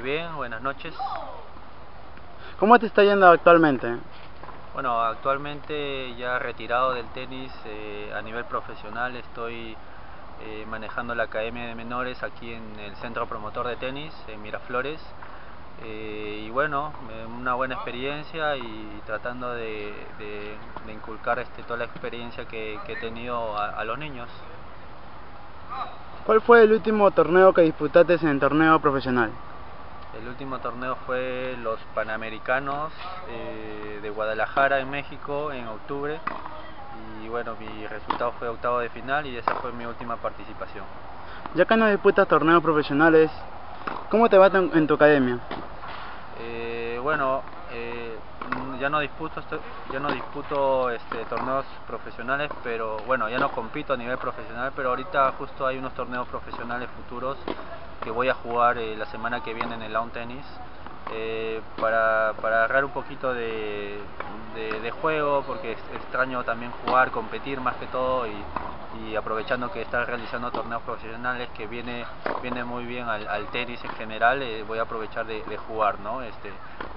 Muy bien, buenas noches. ¿Cómo te está yendo actualmente? Bueno, actualmente ya retirado del tenis eh, a nivel profesional, estoy eh, manejando la Academia de Menores aquí en el Centro Promotor de Tenis, en Miraflores. Eh, y bueno, una buena experiencia y tratando de, inculcar este, toda la experiencia que, he tenido a, los niños. ¿Cuál fue el último torneo que disputaste en el torneo profesional? El último torneo fue los Panamericanos eh, de Guadalajara en México en octubre y bueno, mi resultado fue octavo de final y esa fue mi última participación. Ya que no disputas torneos profesionales, ¿cómo te va en tu academia? Eh, bueno, eh, ya no disputo ya no disputo este, torneos profesionales, pero bueno, ya no compito a nivel profesional, pero ahorita justo hay unos torneos profesionales futuros que voy a jugar eh, la semana que viene en el lawn tennis eh, para, para, agarrar un poquito de, de, juego porque extraño también jugar, competir más que todo y, aprovechando que está realizando torneos profesionales que viene, viene muy bien al, tenis en general, eh, voy a aprovechar de, jugar, ¿no? Este,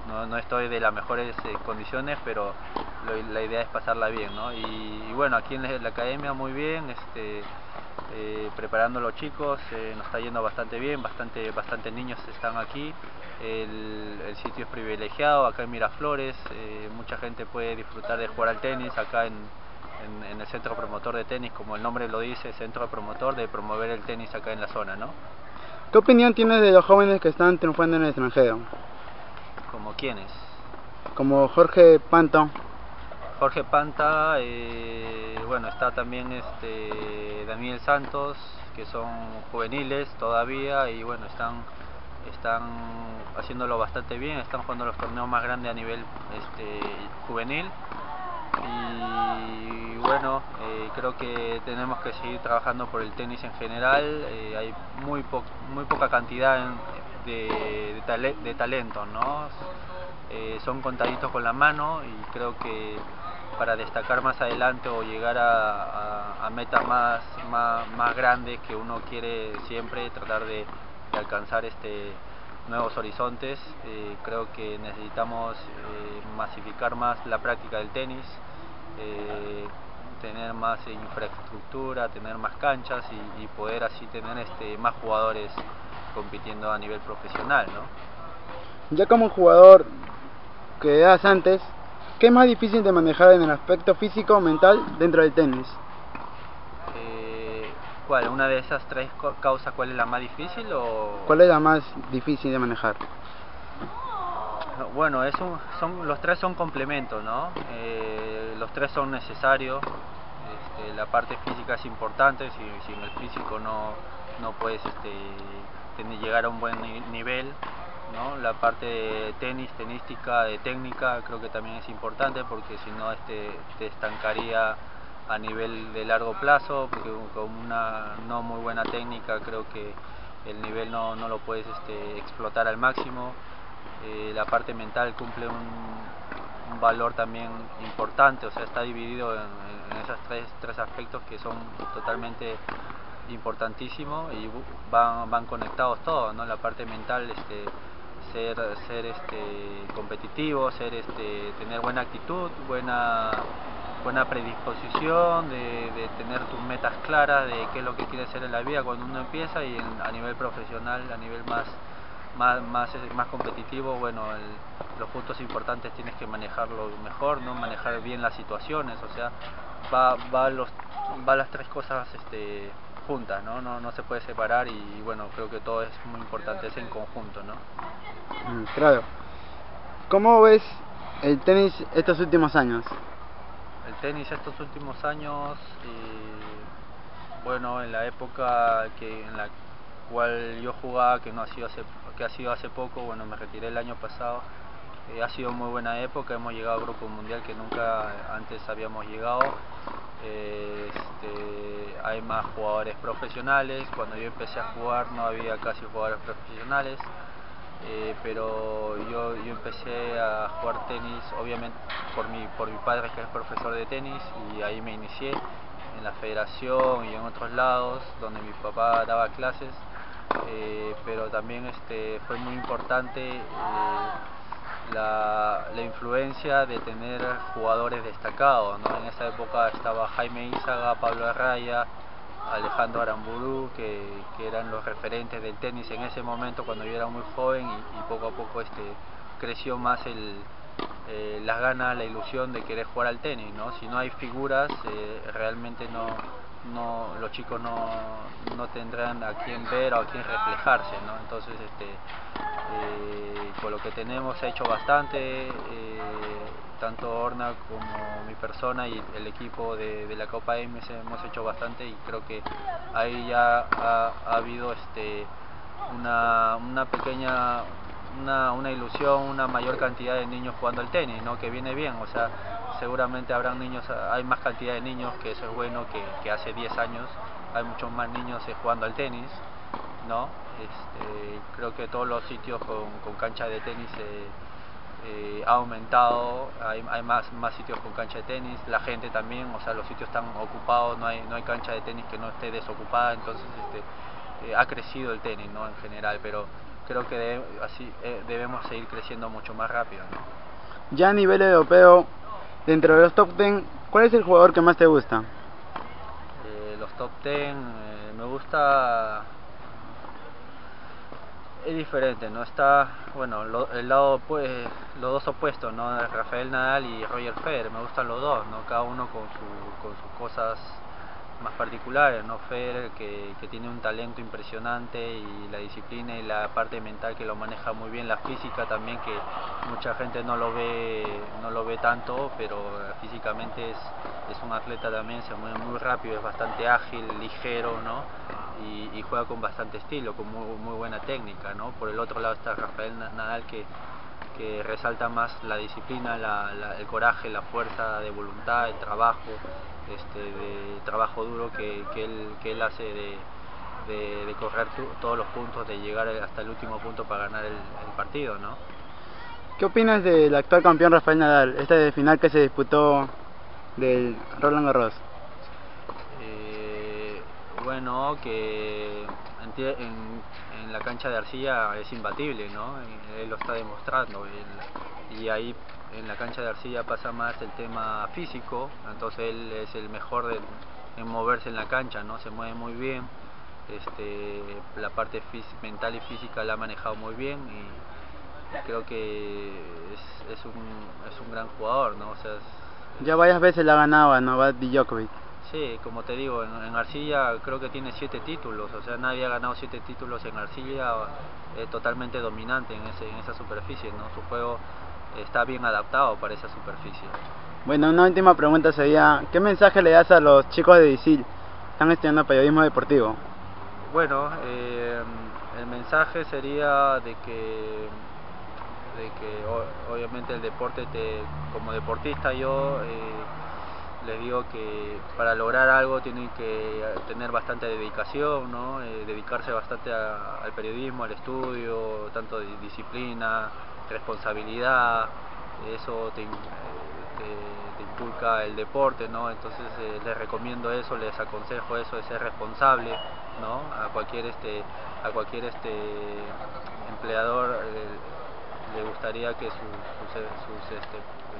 no, no, estoy de las mejores condiciones, pero la idea es pasarla bien, ¿no? Y, bueno, aquí en la academia muy bien, este, eh, preparando los chicos, eh, nos está yendo bastante bien, bastante, bastante niños están aquí, el, sitio es privilegiado, acá en Miraflores, eh, mucha gente puede disfrutar de jugar al tenis, acá en, el centro promotor de tenis, como el nombre lo dice, centro promotor de promover el tenis acá en la zona, ¿no? ¿Qué opinión tienes de los jóvenes que están triunfando en el extranjero? ¿Como quiénes? Como Jorge Panto. Jorge Panta, eh, bueno, está también este Daniel Santos, que son juveniles todavía y bueno, están, están haciéndolo bastante bien, están jugando los torneos más grandes a nivel este, juvenil y bueno, eh, creo que tenemos que seguir trabajando por el tenis en general, eh, hay muy, muy poca cantidad de, de, talento, ¿no? son contaditos con la mano y creo que para destacar más adelante o llegar a, metas más, más, grandes que uno quiere siempre tratar de, alcanzar este nuevos horizontes. Eh, creo que necesitamos eh, masificar más la práctica del tenis, eh, tener más infraestructura, tener más canchas y, poder así tener este, más jugadores compitiendo a nivel profesional. ¿no? Ya como jugador que eras antes, ¿Qué es más difícil de manejar en el aspecto físico o mental dentro del tenis? Eh, ¿Cuál? ¿Una de esas tres causas cuál es la más difícil o...? ¿Cuál es la más difícil de manejar? Bueno, es son, los tres son complementos, ¿no? Eh, los tres son necesarios. Este, la parte física es importante, si, si en el físico no, no puedes este, llegar a un buen nivel, la parte de tenis, tenística, de técnica, creo que también es importante porque si no este, te estancaría a nivel de largo plazo, porque con una no muy buena técnica creo que el nivel no, lo puedes este, explotar al máximo. Eh, la parte mental cumple un, valor también importante, o sea, está dividido en, esos tres, tres aspectos que son totalmente importantísimos y van, van conectados todos, ¿no? La parte mental este, ser, ser este, competitivo, ser, este, tener buena actitud, buena, buena predisposición, de, tener tus metas claras de qué es lo que quieres hacer en la vida cuando uno empieza y a nivel profesional, a nivel más, más, más, más competitivo, bueno, los puntos importantes tienes que manejarlo mejor, no manejar bien las situaciones, o sea, va, va, los, va las tres cosas este, juntas, ¿no? ¿no? No se puede separar y bueno, creo que todo es muy importante, es en conjunto, ¿no? Claro. ¿Cómo ves el tenis estos últimos años? El tenis estos últimos años, eh, bueno, en la época que en la cual yo jugaba, que no ha sido hace, que ha sido hace poco, bueno, me retiré el año pasado. Eh, ha sido muy buena época, hemos llegado al grupo mundial que nunca antes habíamos llegado. Eh, este, hay más jugadores profesionales, cuando yo empecé a jugar no había casi jugadores profesionales. Eh, pero yo, yo empecé a jugar tenis obviamente por mi, por mi padre que es profesor de tenis y ahí me inicié en la federación y en otros lados donde mi papá daba clases eh, pero también este, fue muy importante la, influencia de tener jugadores destacados. En esa época estaba Jaime Izaga, Pablo Arraya, Alejandro Aramburu, que, eran los referentes del tenis en ese momento cuando yo era muy joven y, poco a poco este, creció más el, eh, las ganas, la ilusión de querer jugar al tenis. ¿no? Si no hay figuras, eh, realmente no, no, los chicos no, no, tendrán a quién ver o a quién reflejarse. ¿no? Entonces, este, eh, con lo que tenemos se ha hecho bastante tanto Orna como mi persona y el equipo de, la Copa MS hemos hecho bastante y creo que ahí ya ha, habido este una, una pequeña una, una, ilusión, una mayor cantidad de niños jugando al tenis, ¿no? que viene bien, o sea, seguramente habrán niños, hay más cantidad de niños, que eso es bueno, que, hace 10 años hay muchos más niños eh, jugando al tenis, ¿no? Este, creo que todos los sitios con, con cancha de tenis eh, eh, ha aumentado, hay, más, más sitios con cancha de tenis, la gente también, o sea, los sitios están ocupados, no hay, no hay cancha de tenis que no esté desocupada, entonces este, eh, ha crecido el tenis ¿no? en general, pero creo que así eh, debemos seguir creciendo mucho más rápido. Ya a nivel europeo, dentro de los top 10, ¿cuál es el jugador que más te gusta? los top 10, me gusta es diferente, no está, bueno, el lado pues los dos opuestos, ¿no? Rafael Nadal y Roger Federer, me gustan los dos, ¿no? Cada uno con, su, con sus cosas más particulares, ¿no? Federer que, que, tiene un talento impresionante y la disciplina y la parte mental que lo maneja muy bien, la física también que mucha gente no lo ve, no lo ve tanto, pero físicamente es, es un atleta también, se mueve muy rápido, es bastante ágil, ligero, ¿no? Y, juega con bastante estilo, con muy, buena técnica. ¿no? Por el otro lado está Rafael Nadal que, que resalta más la disciplina, el coraje, la fuerza de voluntad, el trabajo, este, de trabajo duro que, que, él, que él hace de, de, correr todos los puntos, de llegar hasta el último punto para ganar el, partido. ¿no? ¿Qué opinas del actual campeón Rafael Nadal, este final que se disputó del Roland Garros? Bueno que en, la cancha de arcilla es imbatible, ¿no? Él lo está demostrando. y ahí en la cancha de arcilla pasa más el tema físico, entonces él es el mejor en moverse en la cancha, ¿no? Se mueve muy bien. Este, la parte mental y física la ha manejado muy bien y creo que es, un, es un gran jugador, ¿no? O sea, ya varias veces la ganaba Novak Djokovic. Sí, como te digo, en, Arcilla creo que tiene siete títulos, o sea, nadie ha ganado siete títulos en Arcilla, es totalmente dominante en, ese, en esa superficie, ¿no? Su juego está bien adaptado para esa superficie. Bueno, una última pregunta sería, ¿qué mensaje le das a los chicos de DICIL? Están estudiando periodismo deportivo. Bueno, eh, el mensaje sería de que de que obviamente el deporte te, como deportista yo eh, les digo que para lograr algo tienen que tener bastante dedicación, ¿no? Eh, dedicarse bastante al periodismo, al estudio, tanto de disciplina, responsabilidad, eso te, inculca el deporte, ¿no? entonces eh, les recomiendo eso, les aconsejo eso de ser responsable, ¿no? a cualquier este, a cualquier este empleador eh, le gustaría que sus, este,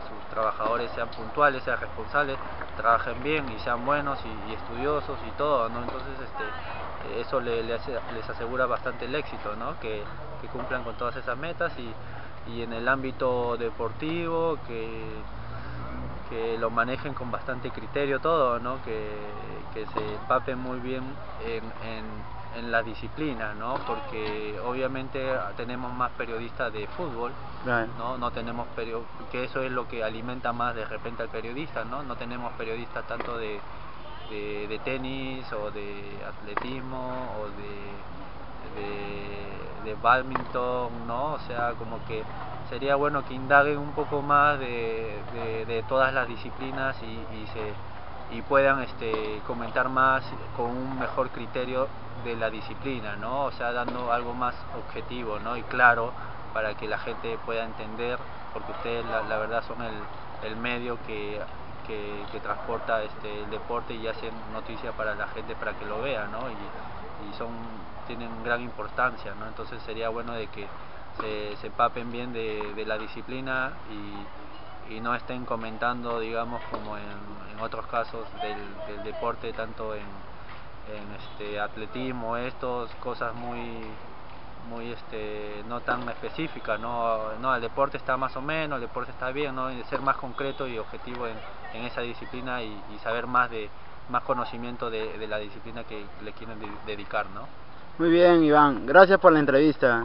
sus trabajadores sean puntuales, sean responsables, trabajen bien y sean buenos y, estudiosos y todo, ¿no? Entonces este, eso le, les asegura bastante el éxito, ¿no? Que, cumplan con todas esas metas y, y en el ámbito deportivo que, que lo manejen con bastante criterio todo, ¿no? Que, que se empapen muy bien en en la disciplina, ¿no? Porque obviamente tenemos más periodistas de fútbol, ¿no? No tenemos que eso es lo que alimenta más de repente al periodista, ¿no? No tenemos periodistas tanto de, de, tenis o de atletismo o de, de, de, badminton, ¿no? O sea, como que sería bueno que indaguen un poco más de, de todas las disciplinas y, y se y puedan este, comentar más con un mejor criterio de la disciplina, ¿no? O sea, dando algo más objetivo, ¿no? Y claro para que la gente pueda entender, porque ustedes la, verdad son el, el medio que, que, transporta este, el deporte y hacen noticia para la gente para que lo vea, ¿no? Y, y son, tienen gran importancia, ¿no? Entonces sería bueno de que se, se empapen bien de, de la disciplina y, y, no estén comentando, digamos, como en, otros casos del, del, deporte, tanto en, en este atletismo, estos, cosas muy muy este no tan específica no no el deporte está más o menos el deporte está bien no y ser más concreto y objetivo en, en esa disciplina y, y, saber más de más conocimiento de, de la disciplina que le quieren de, dedicar no muy bien Iván. Gracias por la entrevista